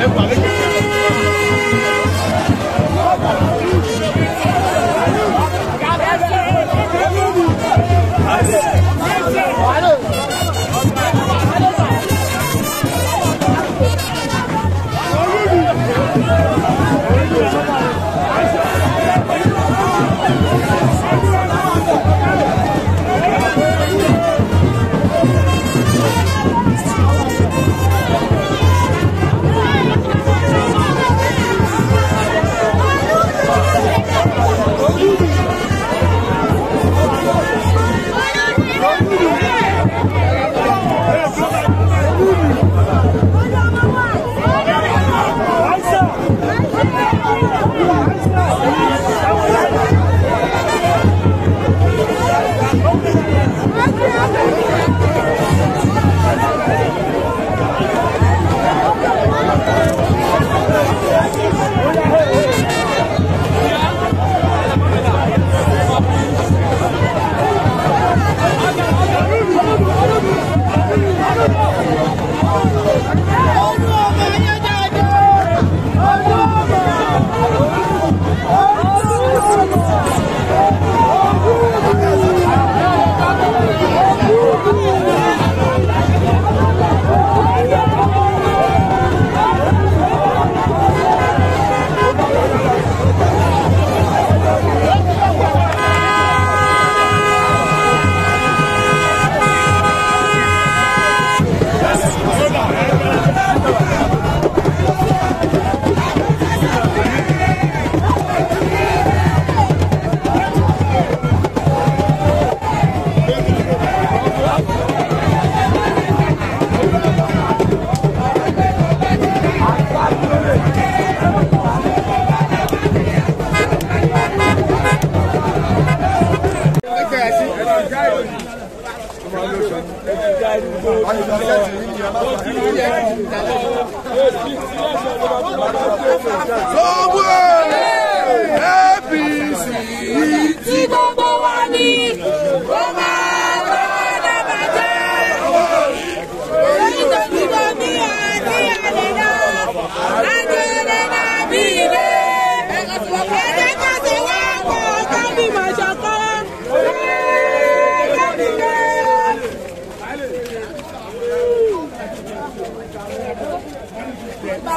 哎，把个。Somewhere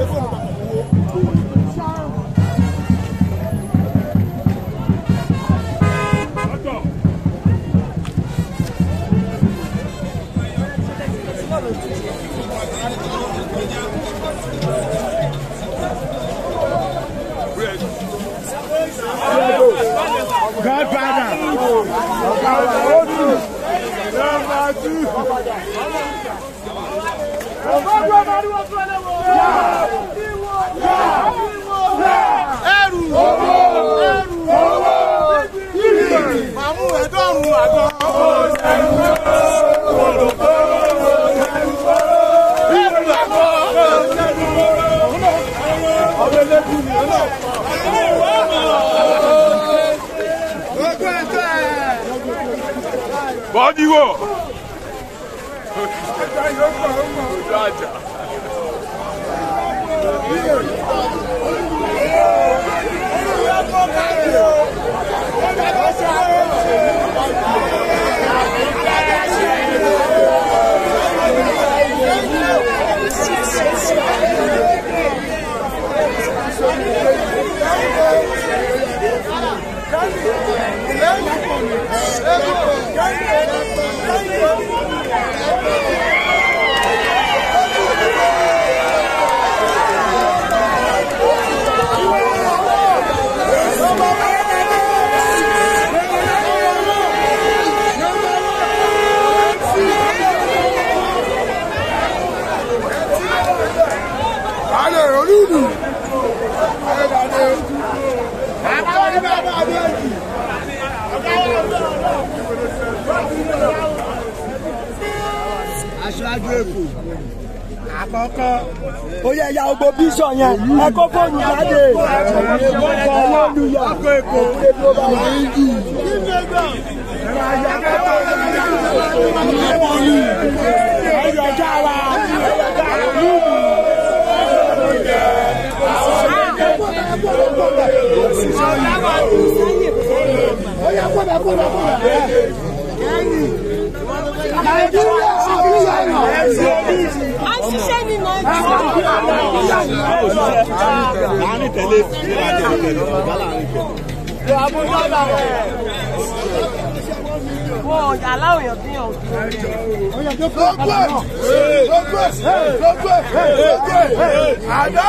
Vamos, Mario, ọ̀rẹ́ lẹ́kùn ni ṣáájú èkó àkọ́kọ́ ó yẹ ya gbogbo bíṣọ̀ yẹn ẹ kó fóònù jáde ọwọ́ olùyà ọkọ̀ èkó èyí. Ẹyọ̀ jára, ẹyọ̀ jára lùmù. Ó yẹ kó bẹ̀ kó bẹ̀ kó bẹ̀. Ẹyìn a ṣiṣẹ́ ní nàìjíríà. láàrin tẹ̀lé ìlera tẹ̀lé tẹ̀lé ọ̀gá láàrin tẹ̀lé. àbújá làwọn ẹ̀ wọn aláwọ̀ yàn bí yàn òkè. gbogbo gbogbo gbogbo àdá.